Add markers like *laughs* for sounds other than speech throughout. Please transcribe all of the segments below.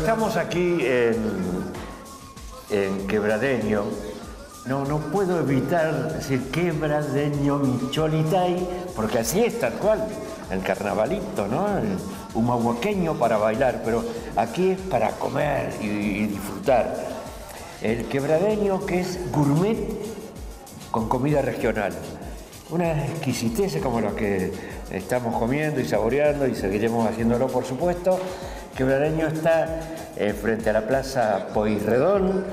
Estamos aquí en, en Quebradeño, no, no puedo evitar decir Quebradeño Micholitay, porque así es tal cual, el carnavalito, ¿no? El humahuaqueño para bailar, pero aquí es para comer y, y disfrutar. El quebradeño que es gourmet con comida regional. Una exquisitez como la que estamos comiendo y saboreando y seguiremos haciéndolo, por supuesto. Quebradeño está eh, frente a la Plaza Poirredón,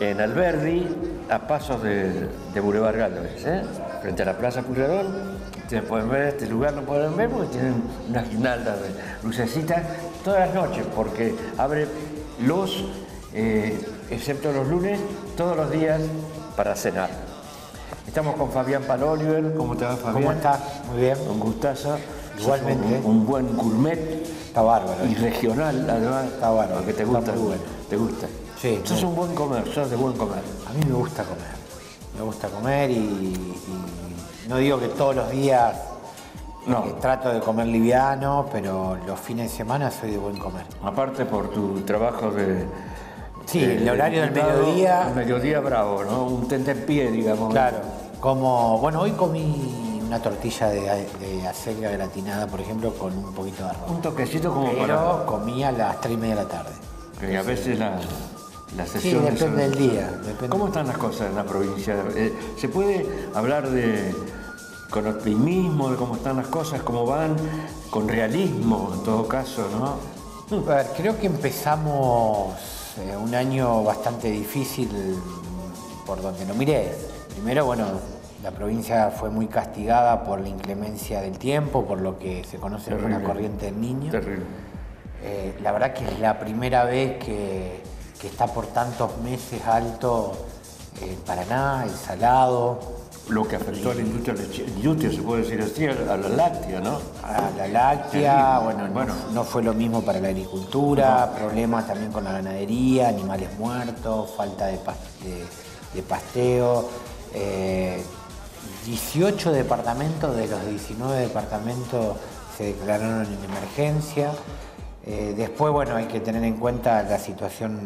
en Alberdi, a pasos de, de Boulevard Gálvez. ¿eh? Frente a la Plaza Poirredón, ustedes pueden ver este lugar, lo pueden ver porque tienen unas guirnaldas de lucecitas todas las noches, porque abre los, eh, excepto los lunes, todos los días para cenar. Estamos con Fabián Paloliver. ¿Cómo te va, Fabián? ¿Cómo estás? Muy bien. Un gustazo. Igualmente. Un buen gourmet Está bárbaro. y regional, además. Está bárbaro. Que te gusta. bueno. Te gusta. Sí, Sos un buen comer, sos de buen comer. A mí me gusta comer. Me gusta comer y, y no digo que todos los días No. eh, trato de comer liviano, pero los fines de semana soy de buen comer. Aparte por tu trabajo de. Sí, de- el horario del mediodía. el mediodía bravo, ¿no? Un tente en pie, digamos. Claro. Como, bueno, hoy comí una tortilla de, de acelga gratinada, por ejemplo, con un poquito de arroz. Un toquecito como Pero comí a las 3 y media de la tarde. para. Que a veces la, la Sí, sesión. de depende del día. depende- ¿Cómo están las cosas en la provincia? Eh, ¿Se puede hablar de con optimismo de cómo están las cosas, cómo van, con realismo en todo caso, ¿no? A ver, creo que empezamos eh, un año bastante difícil por donde lo miré. Primero, bueno, la provincia fue muy castigada por la inclemencia del tiempo, por lo que se conoce como la Terrible. corriente del niño. Terrible. Eh, la verdad que es la primera vez que, que está por tantos meses alto el Paraná, el Salado, Lo que afectó a la industria, leche- industria, se puede decir así, a la láctea, ¿no? a la láctea, bueno, no- Bueno. no, fue lo mismo para la agricultura, problemas también con la ganadería, animales muertos, falta de, de- de pasteo. eh, 18 departamentos de los 19 departamentos se declararon en emergencia. Eh, después, bueno, hay que tener en cuenta la situación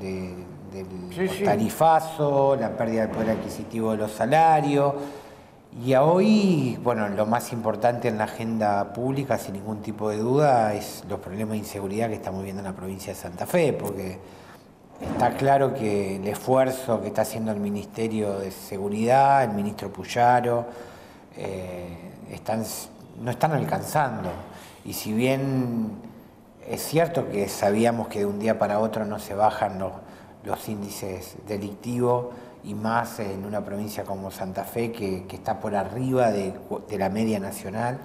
de- del Sí, sí. tarifazo, la pérdida del poder adquisitivo de los salarios. Y a hoy, bueno, lo más importante en la agenda pública, sin ningún tipo de duda, es los problemas de inseguridad que estamos viendo en la provincia de Santa Fe, porque está claro que el esfuerzo que está haciendo el Ministerio de Seguridad, el ministro Puyaro, eh, están, no están alcanzando. Y si bien es cierto que sabíamos que de un día para otro no se bajan los, los índices delictivos y más en una provincia como Santa Fe que, que está por arriba de, de la media nacional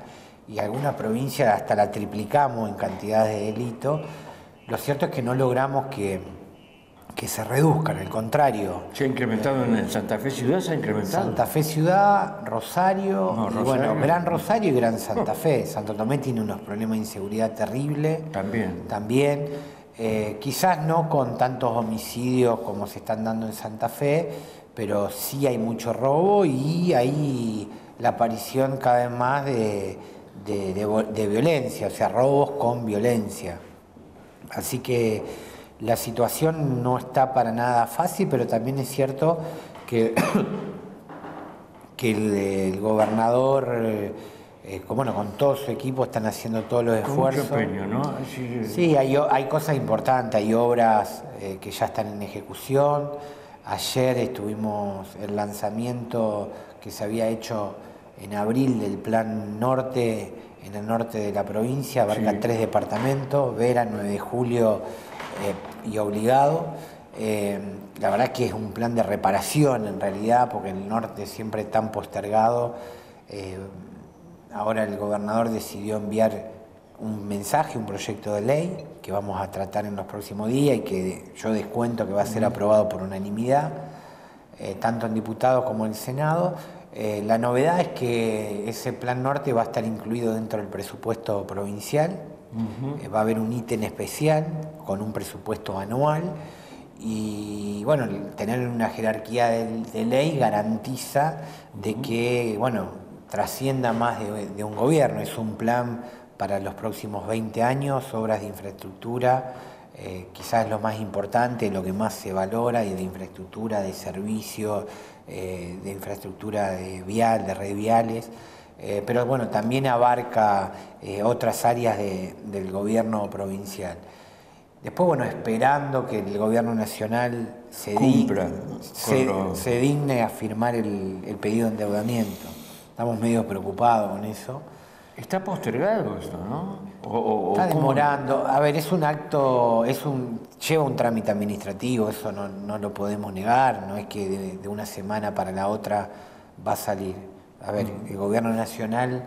y alguna provincia hasta la triplicamos en cantidad de delitos, lo cierto es que no logramos que, que se reduzcan, al contrario. Se ha incrementado en Santa Fe Ciudad, se ha incrementado. Santa Fe Ciudad, Rosario, No, y Rosario. bueno, Gran Rosario y Gran Santa Fe. Santo Tomé tiene unos problemas de inseguridad terribles. También. También, eh, quizás no con tantos homicidios como se están dando en Santa Fe, pero sí hay mucho robo y hay la aparición cada vez más de, de- de violencia, o sea, robos con violencia. Así que la situación no está para nada fácil, pero también es cierto que, *coughs* que el, el gobernador, eh, eh, bueno, con todo su equipo están haciendo todos los Con mucho esfuerzos. empeño, ¿no? Sí, Sí, hay, cosas importantes, hay obras eh, que ya están en ejecución. Ayer estuvimos el lanzamiento que se había hecho en abril del Plan Norte, en el norte de la provincia, abarca Sí. tres departamentos, Vera, 9 de julio eh, y Obligado. Eh, la verdad que es un plan de reparación en realidad, porque el norte siempre tan postergado. Eh, ahora el gobernador decidió enviar un mensaje, un proyecto de ley que vamos a tratar en los próximos días y que yo descuento que va a ser aprobado por unanimidad, eh, tanto en diputados como en Senado. Eh, la novedad es que ese plan norte va a estar incluido dentro del presupuesto provincial, Eh, va a haber un ítem especial con un presupuesto anual y bueno, tener una jerarquía de, de ley garantiza de que, bueno, trascienda más de, de un gobierno, es un plan para los próximos 20 años, obras de infraestructura eh, quizás lo más importante, lo que más se valora, y de infraestructura, de servicio, eh, de infraestructura de vial, de redes viales, eh, pero bueno, también abarca otras áreas del gobierno provincial. Después, bueno, esperando que el gobierno nacional se, se, digne a firmar el, pedido de endeudamiento. Estamos medio preocupados con eso. Está postergado esto, ¿no? Está demorando. A ver, es un acto, es un, lleva un trámite administrativo, eso no, lo podemos negar, no es que de, una semana para la otra va a salir. A ver, el gobierno nacional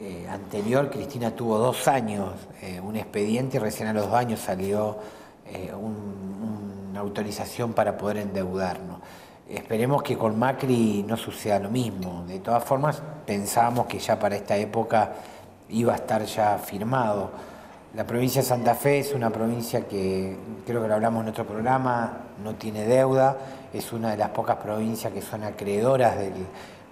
eh, anterior, Cristina tuvo dos años eh, un expediente y recién a los dos años salió eh, una autorización para poder endeudarnos. Esperemos que con Macri no suceda lo mismo. De todas formas, pensábamos que ya para esta época iba a estar ya firmado. La provincia de Santa Fe es una provincia que, creo que lo hablamos en otro programa, no tiene deuda, es una de las pocas provincias que son acreedoras del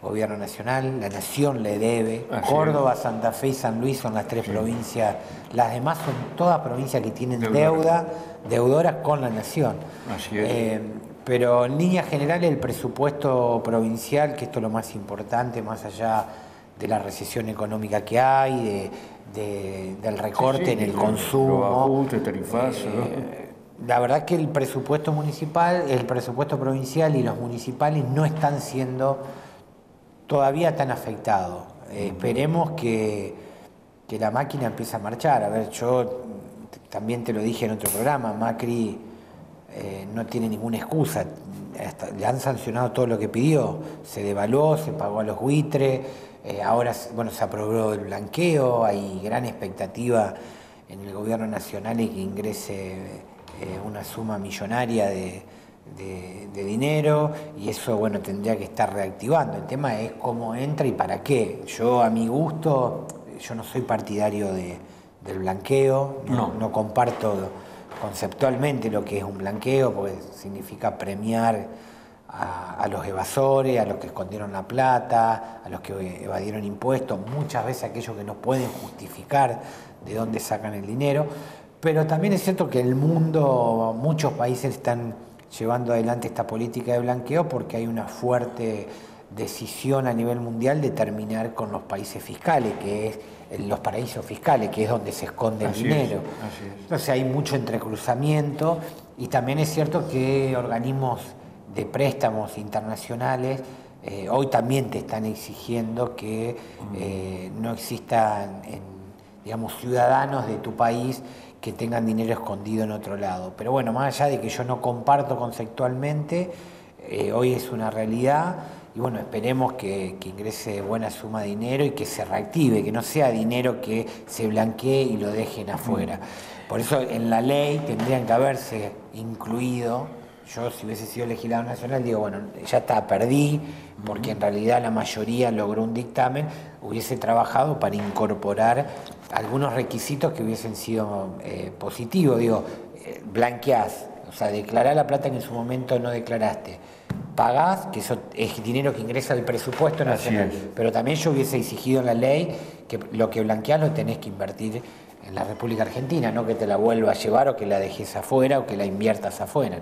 gobierno nacional, la nación le debe. Córdoba, Santa Fe y San Luis son las tres provincias, las demás son todas provincias que tienen deuda, deudoras con la nación. Así es. Eh, pero en líneas generales el presupuesto provincial, que esto es lo más importante, más allá de la recesión económica que hay, de, del recorte en el consumo. Eh, la verdad que el presupuesto municipal, el presupuesto provincial y los municipales no están siendo todavía tan afectados. Eh, esperemos que, que, la máquina empiece a marchar. A ver, yo también te lo dije en otro programa, Macri eh, no tiene ninguna excusa. le han sancionado todo lo que pidió. Se devaluó, se pagó a los buitres eh, ahora bueno, se aprobó el blanqueo, hay gran expectativa en el gobierno nacional y que ingrese una suma millonaria de, dinero y eso bueno tendría que estar reactivando. El tema es cómo entra y para qué. Yo a mi gusto, yo no soy partidario del blanqueo, no, no comparto conceptualmente lo que es un blanqueo, porque significa premiar a, los evasores, a los que escondieron la plata, a los que evadieron impuestos, muchas veces aquellos que no pueden justificar de dónde sacan el dinero. Pero también es cierto que el mundo, muchos países están llevando adelante esta política de blanqueo porque hay una fuerte decisión a nivel mundial de terminar con los países fiscales, que es los paraísos fiscales, que es donde se esconde el dinero. Entonces hay mucho entrecruzamiento y también es cierto que organismos de préstamos internacionales, eh, hoy también te están exigiendo que eh, no existan digamos, ciudadanos de tu país que tengan dinero escondido en otro lado. Pero bueno, más allá de que yo no comparto conceptualmente, eh, hoy es una realidad y bueno, esperemos que, que, ingrese buena suma de dinero y que se reactive, que no sea dinero que se blanquee y lo dejen afuera. Por eso en la ley tendrían que haberse incluido yo si hubiese sido legislador nacional digo, bueno, ya está, perdí, porque en realidad la mayoría logró un dictamen, hubiese trabajado para incorporar algunos requisitos que hubiesen sido eh, positivos, digo, eh, blanqueás, o sea, declarás la plata que en su momento no declaraste, pagás, que eso es dinero que ingresa al presupuesto nacional, pero también yo hubiese exigido en la ley que lo que blanqueás lo tenés que invertir en la República Argentina, no que te la vuelva a llevar o que la dejes afuera o que la inviertas afuera.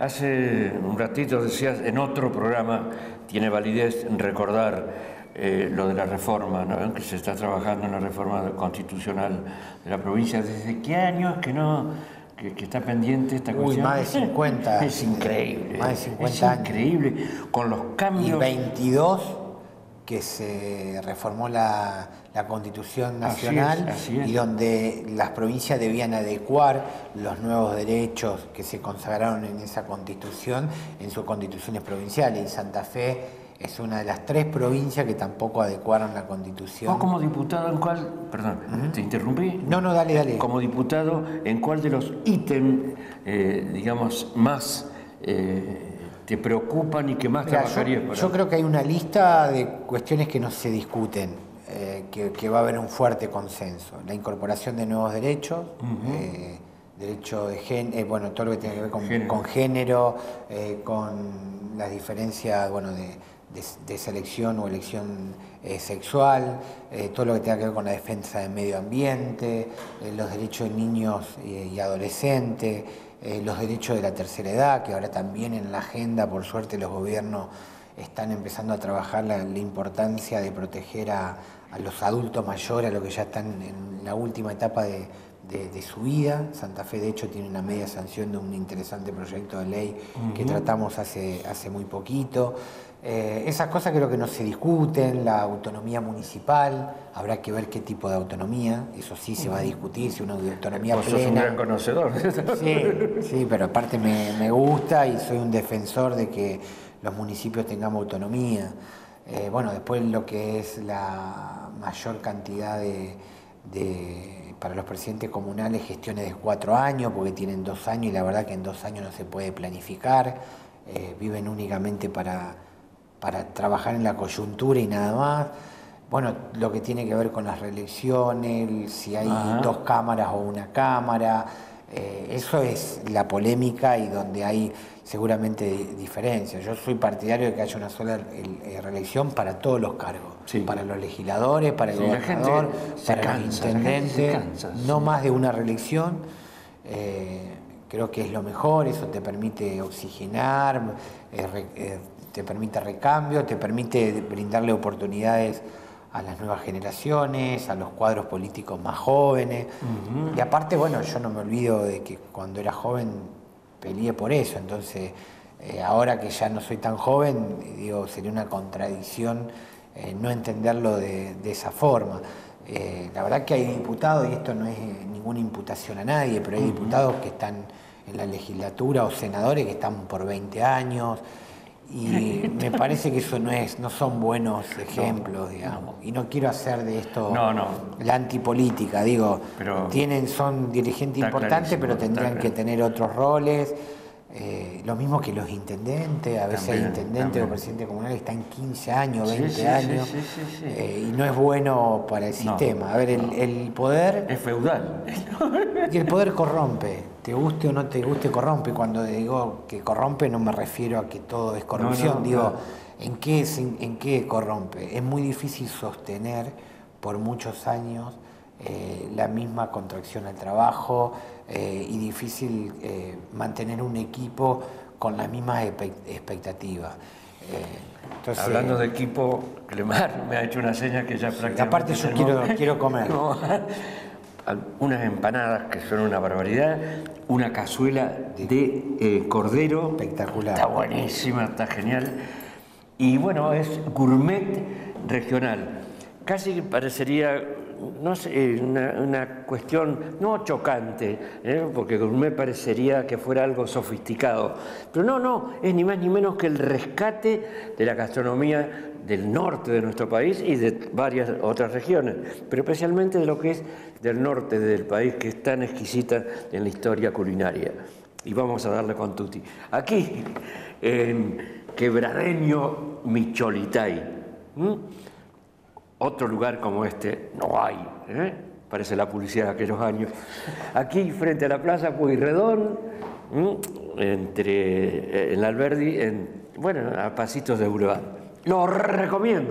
Hace un ratito decías, en otro programa, tiene validez recordar eh, lo de la reforma, ¿no? que se está trabajando en la reforma constitucional de la provincia. ¿Desde qué años que no que, está pendiente esta cuestión? más de 50. Es increíble. Más de 50 es increíble. Con los cambios... Y 22 que se reformó la, Constitución Nacional y donde las provincias debían adecuar los nuevos derechos que se consagraron en esa Constitución en sus constituciones provinciales. Y Santa Fe es una de las tres provincias que tampoco adecuaron la Constitución. ¿Vos como diputado en cuál, perdón, te interrumpí? No, no, dale, dale. Como diputado, ¿en cuál de los ítems, eh, digamos, más... Eh, te preocupan y que más trabajarías yo, yo creo que hay una lista de cuestiones que no se discuten, eh, que, va a haber un fuerte consenso. La incorporación de nuevos derechos, eh, derecho de género, eh, bueno, todo lo que tiene que ver con género, con, las diferencias bueno, de, selección o elección eh, sexual, eh, todo lo que tenga que ver con la defensa del medio ambiente, eh, los derechos de niños y adolescentes, los derechos de la tercera edad, que ahora también en la agenda, por suerte, los gobiernos están empezando a trabajar la, importancia de proteger a, los adultos mayores, a los que ya están en la última etapa de, su vida. Santa Fe, de hecho, tiene una media sanción de un interesante proyecto de ley que tratamos hace, hace muy poquito. Eh, esas cosas creo que no se discuten, la autonomía municipal, habrá que ver qué tipo de autonomía, eso sí se va a discutir, si una autonomía Vos plena. Sos un gran conocedor. Sí, sí, pero aparte me, gusta y soy un defensor de que los municipios tengamos autonomía. Eh, bueno, después lo que es la mayor cantidad de, para los presidentes comunales gestiones de cuatro años, porque tienen dos años y la verdad que en dos años no se puede planificar, eh, viven únicamente para para trabajar en la coyuntura y nada más. Bueno, lo que tiene que ver con las reelecciones, si hay dos cámaras o una cámara, eh, eso es la polémica y donde hay seguramente diferencias. Yo soy partidario de que haya una sola eh, reelección para todos los cargos, para los legisladores, para el gobernador, para los intendentes, no más de una reelección. Eh, creo que es lo mejor, eso te permite oxigenar, te permite recambio, te permite brindarle oportunidades a las nuevas generaciones, a los cuadros políticos más jóvenes. Y aparte, bueno, yo no me olvido de que cuando era joven peleé por eso, entonces eh, ahora que ya no soy tan joven, digo, sería una contradicción eh, no entenderlo de, esa forma. Eh, la verdad que hay diputados, y esto no es ninguna imputación a nadie, pero hay diputados que están en la legislatura o senadores que están por 20 años, y me parece que eso no es, no son buenos ejemplos, digamos. Y no quiero hacer de esto la antipolítica, digo, tienen, son dirigentes importantes, pero tendrían que tener otros roles. Eh, lo mismo que los intendentes, a veces hay intendentes o presidente comunal que están 15 años, 20 años, eh, y no es bueno para el sistema. A ver, el, poder... Es feudal. *laughs* Y el poder corrompe, te guste o no te guste, corrompe. Cuando digo que corrompe no me refiero a que todo es corrupción, digo, ¿en qué, ¿en qué corrompe? Es muy difícil sostener por muchos años eh, la misma contracción al trabajo eh, y difícil eh, mantener un equipo con las mismas expectativas. Hablando de equipo, Clemar me ha hecho una seña que ya prácticamente... Aparte yo quiero, quiero comer. *laughs* unas empanadas que son una barbaridad, una cazuela de cordero. Espectacular. Está buenísima, está genial. Y bueno, es gourmet regional. Casi parecería no sé, una, cuestión no chocante, ¿eh? porque gourmet parecería que fuera algo sofisticado, pero no, no, es ni más ni menos que el rescate de la gastronomía del norte de nuestro país y de varias otras regiones, pero especialmente de lo que es del norte del país, que es tan exquisita en la historia culinaria. Y vamos a darle con tutti. Aquí, en Quebradeño Micholitay. Otro lugar como este no hay, ¿eh? parece la publicidad de aquellos años. Aquí, frente a la Plaza Pueyrredón, entre, eh, en la Alberdi, en, bueno, a pasitos de Boulevard. Lo recomiendo.